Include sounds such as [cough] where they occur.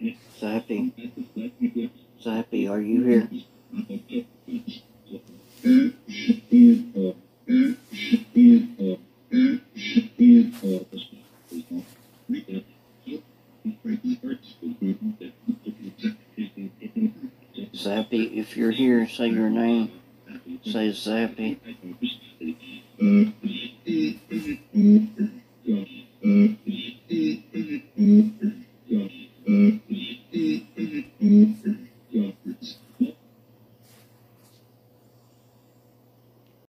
Zappy. Zappy, [laughs] are you here? Zappy, if you're here, say your name. Say Zappy. [laughs]